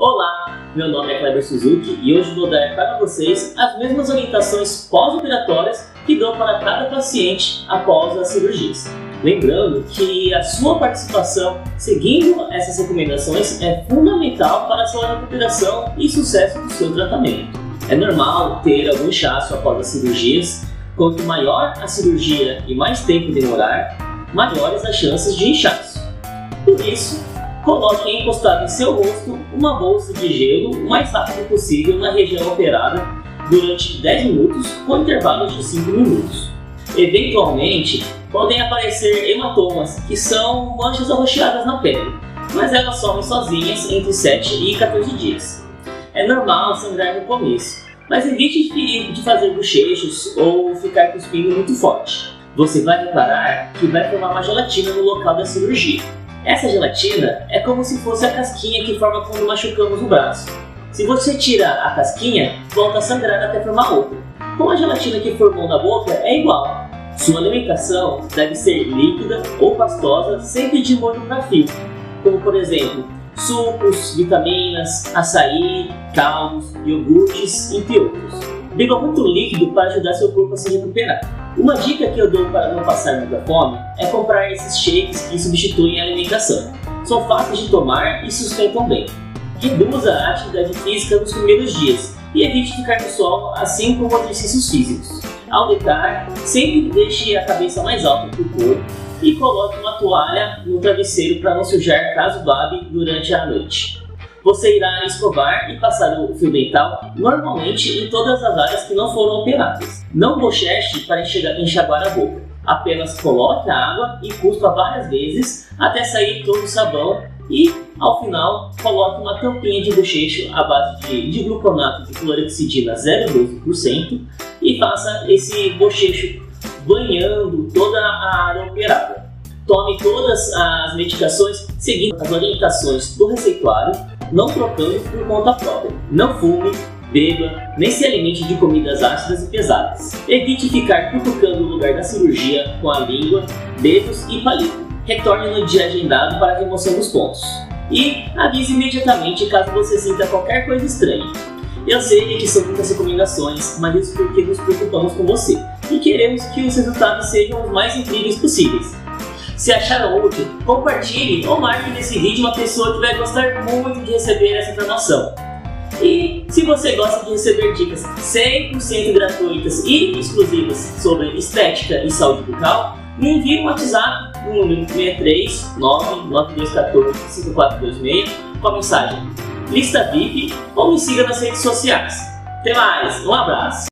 Olá, meu nome é Kleber Suzuki e hoje vou dar para vocês as mesmas orientações pós-operatórias que dou para cada paciente após as cirurgias. Lembrando que a sua participação seguindo essas recomendações é fundamental para a sua recuperação e sucesso do seu tratamento. É normal ter algum inchaço após as cirurgias, quanto maior a cirurgia e mais tempo demorar, maiores as chances de inchaço. Por isso, Coloque encostado em seu rosto uma bolsa de gelo o mais rápido possível na região operada durante 10 minutos com intervalos de 5 minutos. Eventualmente, podem aparecer hematomas, que são manchas arroxeadas na pele, mas elas somem sozinhas entre 7 e 14 dias. É normal sangrar no começo, mas evite de fazer bochechos ou ficar cuspindo muito forte. Você vai reparar que vai formar uma gelatina no local da cirurgia. Essa gelatina é como se fosse a casquinha que forma quando machucamos o braço. Se você tira a casquinha, volta a sangrar até formar outra. Com a gelatina que formou na boca, é igual. Sua alimentação deve ser líquida ou pastosa, sempre de molho para como por exemplo sucos, vitaminas, açaí, caldos, iogurtes, entre outros. Beba muito líquido para ajudar seu corpo a se recuperar. Uma dica que eu dou para não passar muita fome é comprar esses shakes que substituem a alimentação. São fáceis de tomar e sustentam bem. Reduza a atividade física nos primeiros dias e evite ficar no sol, assim como exercícios físicos. Ao deitar, sempre deixe a cabeça mais alta que o corpo e coloque uma toalha no travesseiro para não sujar caso babe durante a noite você irá escovar e passar o fio dental normalmente em todas as áreas que não foram operadas. Não bocheche para enxaguar a boca. Apenas coloque a água e cuspa várias vezes até sair todo o sabão e, ao final, coloque uma tampinha de bochecho à base de, de gluconato de clorexidina 0,12% e faça esse bochecho banhando toda a área operada. Tome todas as medicações seguindo as orientações do receituário não trocando por conta própria. Não fume, beba, nem se alimente de comidas ácidas e pesadas. Evite ficar cutucando o lugar da cirurgia com a língua, dedos e palito. Retorne no dia agendado para remoção dos pontos. E avise imediatamente caso você sinta qualquer coisa estranha. Eu sei que são muitas recomendações, mas isso porque nos preocupamos com você e queremos que os resultados sejam os mais incríveis possíveis. Se acharam útil, compartilhe ou marque nesse vídeo uma pessoa que vai gostar muito de receber essa informação. E se você gosta de receber dicas 100% gratuitas e exclusivas sobre estética e saúde bucal, me envie um WhatsApp no número 63 99214 5426 com a mensagem Lista VIP ou me siga nas redes sociais. Até mais, um abraço!